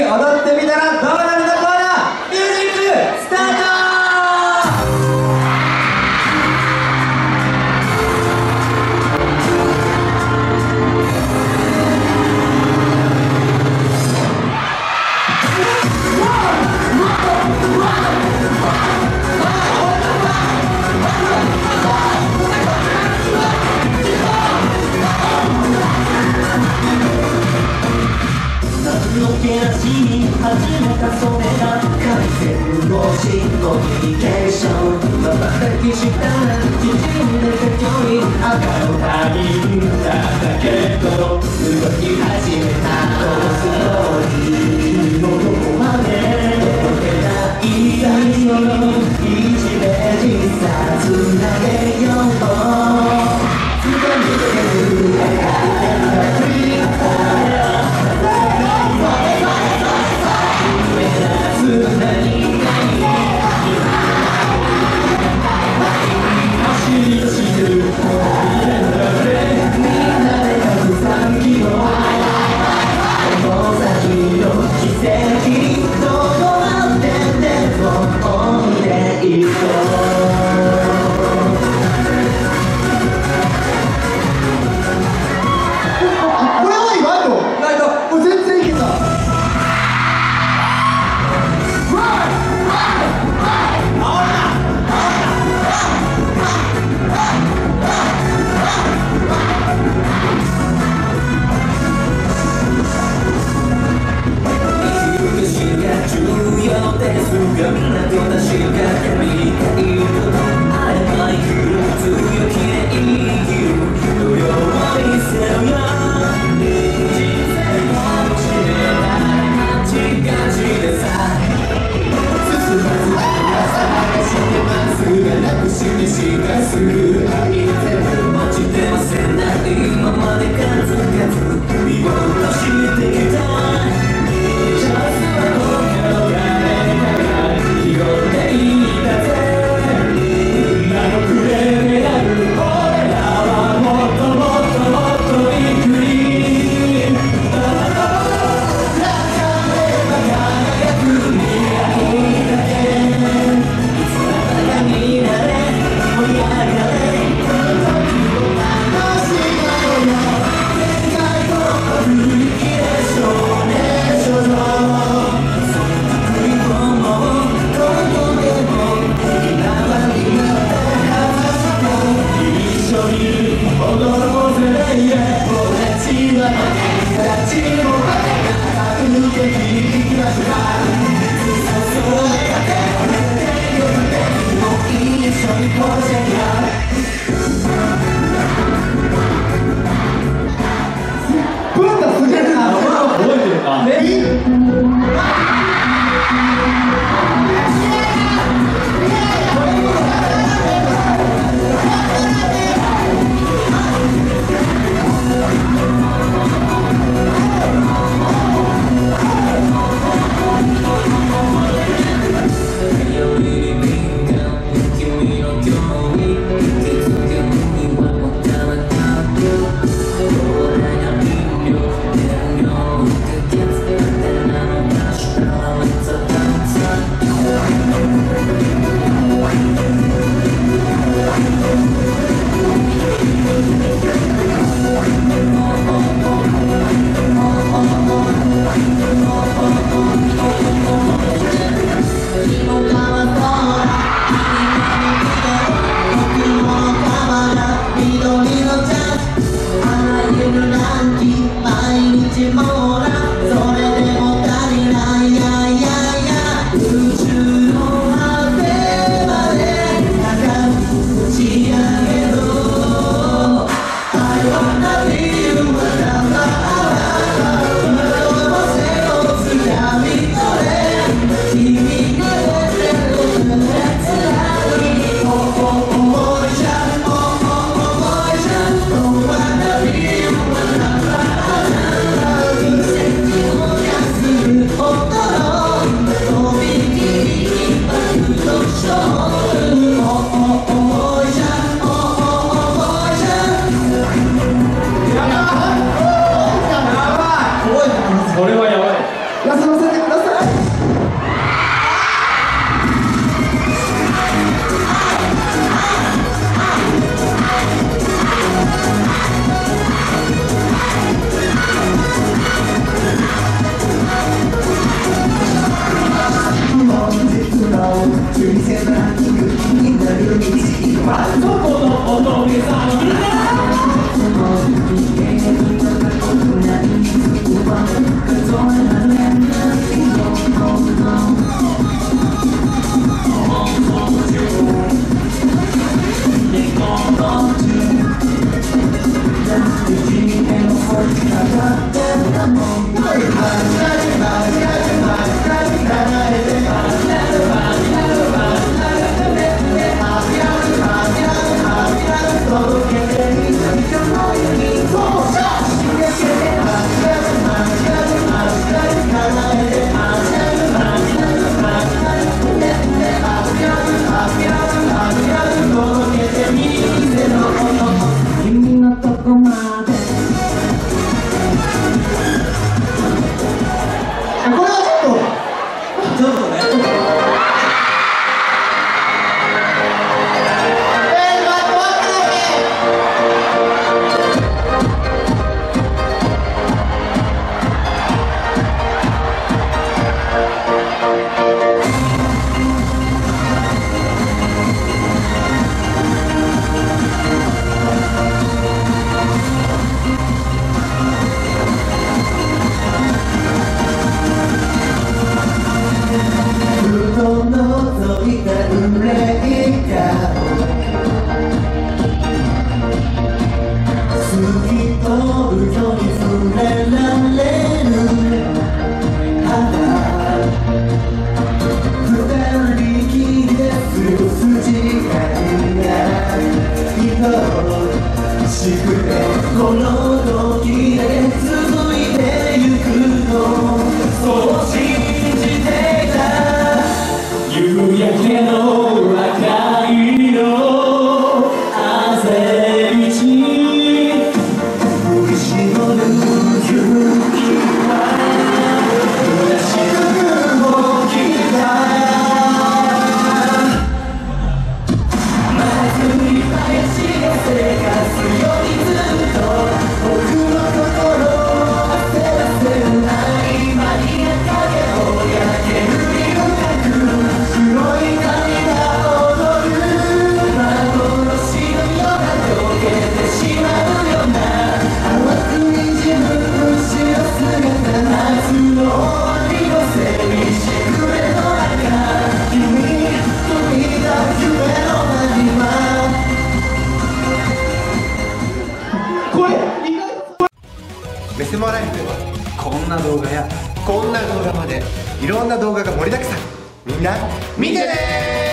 に踊ってみたらしみ始めたそれが回線防止コミュニケーションまたきした縮んでた距離赤の他人だだけど動き始めたこのストーリーどこまでいのよいじめ自殺なげよ through Cause I got これはやばい。休ませんメセモライフではこんな動画やこんな動画までいろんな動画が盛りだくさん。みんな見てね